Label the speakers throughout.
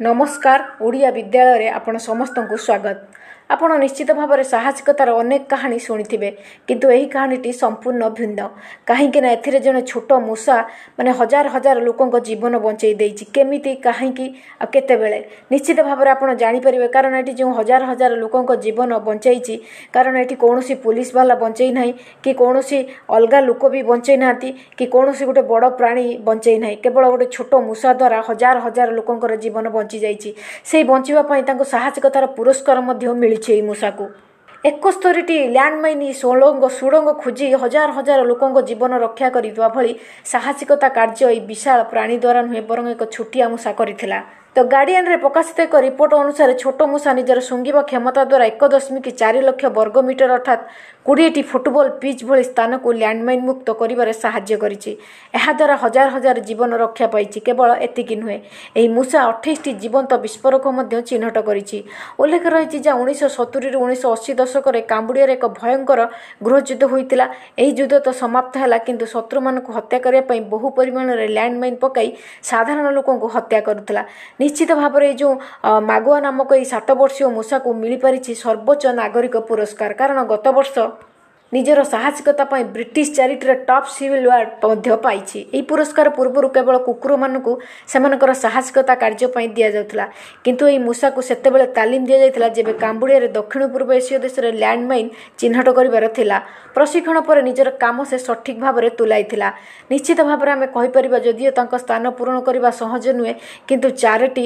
Speaker 1: ନମସ୍କାର ଓଡ଼ିଆ ବିଦ୍ୟାଳୟରେ ଆପଣ ସମସ୍ତଙ୍କୁ ସ୍ୱାଗତ। ଆପଣ ନିଶ୍ଚିତ ଭାବରେ ସାହସିକତାର ଅନେକ କାହାଣୀ ଶୁଣିଥିବେ କିନ୍ତୁ ଏହି କାହାଣୀଟି ସମ୍ପୂର୍ଣ୍ଣ ଭିନ୍ନ। କାହିଁକି ନା ଏଥିରେ ଜଣେ ଛୋଟ ମୂଷା ମାନେ ହଜାର ହଜାର ଲୋକଙ୍କ ଜୀବନ ବଞ୍ଚେଇ ଦେଇଛି କେମିତି କାହିଁକି ଆଉ କେତେବେଳେ? ନିଶ୍ଚିତ ଭାବରେ ଆପଣ ଜାଣିପାରିବେ କାରଣ ଏଠି ଯେଉଁ ହଜାର ହଜାର ଲୋକଙ୍କ ଜୀବନ ବଞ୍ଚେଇଛି କାରଣ ଏଠି କୌଣସି ପୋଲିସ ବାଲା ବଞ୍ଚେଇ ନାହିଁ କି କୌଣସି ଅଲଗା ଲୋକ ବି ବଞ୍ଚେଇ ନାହାନ୍ତି କି କୌଣସି ଗୋଟେ ବଡ଼ ପ୍ରାଣୀ ବଞ୍ଚେଇ ନାହିଁ କେବଳ ଗୋଟେ ଛୋଟ ମୂଷା ଦ୍ୱାରା ହଜାର ହଜାର ଲୋକଙ୍କର ଜୀବନ ବଞ୍ଚିଯାଇଛି ସେହି ବଞ୍ଚିବା ପାଇଁ ତାଙ୍କୁ ସାହସିକତାର ପୁରସ୍କାର ମଧ୍ୟ ମିଳିଛି ଏହି ମୂଷାକୁ। ଏକସ୍ତରୀଟି ଲ୍ୟାଣ୍ଡମାଇନ୍ ସୁଡ଼ଙ୍ଗ ସୁଡ଼ଙ୍ଗ ଖୋଜି ହଜାର ହଜାର ଲୋକଙ୍କ ଜୀବନ ରକ୍ଷା କରିବା ଭଳି ସାହସିକତା କାର୍ଯ୍ୟ ଏହି ବିଶାଳ ପ୍ରାଣୀ ଦ୍ୱାରା ନୁହେଁ ବରଂ ଏକ ଛୋଟିଆ ମୂଷା କରିଥିଲା। ତ ଗାର୍ଡିଆନରେ ପ୍ରକାଶିତ ଏକ ରିପୋର୍ଟ ଅନୁସାରେ ଛୋଟ ମୂଷା ନିଜର ଶୁଙ୍ଘିବା କ୍ଷମତା ଦ୍ୱାରା ଏକ ଦଶମିକ ଚାରି ଲକ୍ଷ ବର୍ଗ ମିଟର ଅର୍ଥାତ୍ କୋଡ଼ିଏଟି ଫୁଟବଲ ପିଚ୍ ଭଳି ସ୍ଥାନକୁ ଲ୍ୟାଣ୍ଡମାଇନ୍ ମୁକ୍ତ କରିବାରେ ସାହାଯ୍ୟ କରିଛି। ଏହାଦ୍ୱାରା ହଜାର ହଜାର ଜୀବନ ରକ୍ଷା ପାଇଛି କେବଳ ଏତିକି ନୁହେଁ ଏହି ମୂଷା ଅଠେଇଶଟି ଜୀବନ୍ତ ବିସ୍ଫୋରକ ମଧ୍ୟ ଚିହ୍ନଟ କରିଛି। ଉଲ୍ଲେଖ ରହିଛି ଯେ ଉଣେଇଶହ ସତୁରିରୁ ଉଣେଇଶହ ଅଶୀ ଦଶକରେ କାମ୍ବୁଡ଼ିଆରେ ଏକ ଭୟଙ୍କର ଗୃହଯୁଦ୍ଧ ହୋଇଥିଲା। ଏହି ଯୁଦ୍ଧ ତ ସମାପ୍ତ ହେଲା କିନ୍ତୁ ଶତ୍ରୁମାନଙ୍କୁ ହତ୍ୟା କରିବା ପାଇଁ ବହୁ ପରିମାଣରେ ଲ୍ୟାଣ୍ଡମାଇନ୍ ପକାଇ ସାଧାରଣ ଲୋକଙ୍କୁ ହତ୍ୟା କରୁଥିଲା। ନିଶ୍ଚିତ ଭାବରେ ଏ ଯେଉଁ ମାଗୁଆ ନାମକ ଏହି ସାତ ବର୍ଷୀୟ ମୂଷାକୁ ମିଳିପାରିଛି ସର୍ବୋଚ୍ଚ ନାଗରିକ ପୁରସ୍କାର। କାରଣ ଗତ ବର୍ଷ ନିଜର ସାହସିକତା ପାଇଁ ବ୍ରିଟିଶ ଚାରିଟିର ଟପ୍ ସିଭିଲ୍ ୱାର୍ଡ ମଧ୍ୟ ପାଇଛି। ଏହି ପୁରସ୍କାର ପୂର୍ବରୁ କେବଳ କୁକୁରମାନଙ୍କୁ ସେମାନଙ୍କର ସାହସିକତା କାର୍ଯ୍ୟ ପାଇଁ ଦିଆଯାଉଥିଲା। କିନ୍ତୁ ଏହି ମୂଷାକୁ ସେତେବେଳେ ତାଲିମ ଦିଆଯାଇଥିଲା ଯେବେ କାମ୍ବୁଡ଼ିଆରେ ଦକ୍ଷିଣ ପୂର୍ବ ଏସୀୟ ଦେଶରେ ଲ୍ୟାଣ୍ଡମାଇନ୍ ଚିହ୍ନଟ କରିବାର ଥିଲା। ପ୍ରଶିକ୍ଷଣ ପରେ ନିଜର କାମ ସେ ସଠିକ୍ ଭାବରେ ତୁଲାଇଥିଲା। ନିଶ୍ଚିତ ଭାବରେ ଆମେ କହିପାରିବା ଯଦିଓ ତାଙ୍କ ସ୍ଥାନ ପୂରଣ କରିବା ସହଜ ନୁହେଁ କିନ୍ତୁ ଚାରିଟି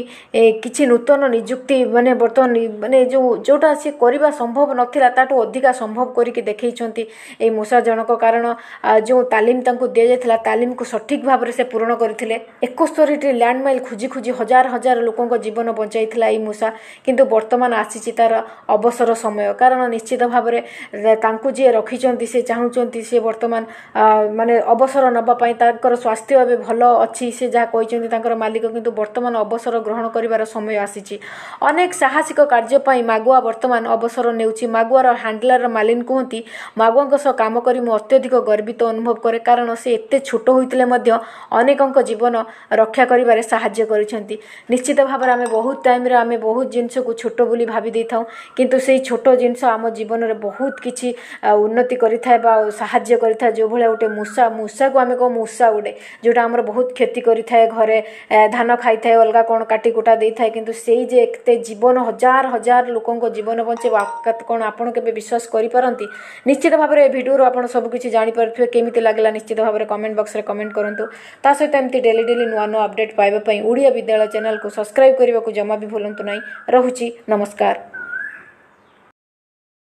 Speaker 1: କିଛି ନୂତନ ନିଯୁକ୍ତି ମାନେ ବର୍ତ୍ତମାନ ମାନେ ଯେଉଁ ଯେଉଁଟା ସେ କରିବା ସମ୍ଭବ ନଥିଲା ତାଠୁ ଅଧିକା ସମ୍ଭବ କରିକି ଦେଖେଇଛନ୍ତି ଏହି ମୂଷା ଜଣକ କାରଣ ଯେଉଁ ତାଲିମ ତାଙ୍କୁ ଦିଆଯାଇଥିଲା ତାଲିମକୁ ସଠିକ୍ ଭାବରେ ସେ ପୂରଣ କରିଥିଲେ। ଏକସ୍ତରୀଟି ଲ୍ୟାଣ୍ଡମାଇଲ୍ ଖୋଜି ଖୋଜି ହଜାର ହଜାର ଲୋକଙ୍କ ଜୀବନ ବଞ୍ଚାଇଥିଲା ଏହି ମୂଷା। କିନ୍ତୁ ବର୍ତ୍ତମାନ ଆସିଛି ତାର ଅବସର ସମୟ। କାରଣ ନିଶ୍ଚିତ ଭାବରେ ତାଙ୍କୁ ଯିଏ ରଖିଛନ୍ତି ସେ ଚାହୁଁଛନ୍ତି ସେ ବର୍ତ୍ତମାନ ମାନେ ଅବସର ନେବା ପାଇଁ ତାଙ୍କର ସ୍ୱାସ୍ଥ୍ୟ ଏବେ ଭଲ ଅଛି। ସେ ଯାହା କହିଛନ୍ତି ତାଙ୍କର ମାଲିକ କିନ୍ତୁ ବର୍ତ୍ତମାନ ଅବସର ଗ୍ରହଣ କରିବାର ସମୟ ଆସିଛି। ଅନେକ ସାହସିକ କାର୍ଯ୍ୟ ପାଇଁ ମାଗୁଆ ବର୍ତ୍ତମାନ ଅବସର ନେଉଛି। ମାଗୁଆର ହ୍ୟାଣ୍ଡଲର ମାଲିନ କୁହନ୍ତି ମାଗୁଆଙ୍କ ସହ କାମ କରି ମୁଁ ଅତ୍ୟଧିକ ଗର୍ବିତ ଅନୁଭବ କରେ କାରଣ ସେ ଏତେ ଛୋଟ ହୋଇଥିଲେ ମଧ୍ୟ ଅନେକଙ୍କ ଜୀବନ ରକ୍ଷା କରିବାରେ ସାହାଯ୍ୟ କରିଛନ୍ତି। ନିଶ୍ଚିତ ଭାବରେ ଆମେ ବହୁତ ଟାଇମ୍ରେ ଆମେ ବହୁତ ଜିନିଷକୁ ଛୋଟ ବୋଲି ଭାବି ଦେଇଥାଉ କିନ୍ତୁ ସେଇ ଛୋଟ ଜିନିଷ ଆମ ଜୀବନରେ ବହୁତ କିଛି ଉନ୍ନତି କରିଥାଏ ବା ସାହାଯ୍ୟ କରିଥାଏ। ଯେଉଁଭଳିଆ ଗୋଟେ ମୂଷା ମୂଷାକୁ ଆମେ କହୁ ମୂଷା ଗୋଟେ ଯେଉଁଟା ଆମର ବହୁତ କ୍ଷତି କରିଥାଏ ଘରେ ଧାନ ଖାଇଥାଏ ଅଲଗା କ'ଣ କାଟି କୁଟା ଦେଇଥାଏ କିନ୍ତୁ ସେଇ ଯେ ଏତେ ଜୀବନ ହଜାର ହଜାର ଲୋକଙ୍କ ଜୀବନ ବଞ୍ଚେଇବ କ'ଣ ଆପଣ କେବେ ବିଶ୍ୱାସ କରିପାରନ୍ତି? ନିଶ୍ଚିତ ଭାବରେ ଏ ଭିଡ଼ିଓରୁ ଆପଣ ସବୁ କିଛି ଜାଣିପାରୁଥିବେ। କେମିତି ଲାଗିଲା ନିଶ୍ଚିତ ଭାବରେ କମେଣ୍ଟ ବକ୍ସରେ କମେଣ୍ଟ କରନ୍ତୁ। ତା ସହିତ ଏମିତି ଡେଲି ଡେଲି ନୂଆ ନୂଆ ଅପଡ଼େଟ୍ ପାଇବା ପାଇଁ ଓଡ଼ିଆ ବିଦ୍ୟାଳୟ ଚ୍ୟାନେଲକୁ ସବସ୍କ୍ରାଇବ୍ କରିବାକୁ ଜମା ବି ଭୁଲନ୍ତୁ ନାହିଁ। ରହୁଛି ନମସ୍କାର।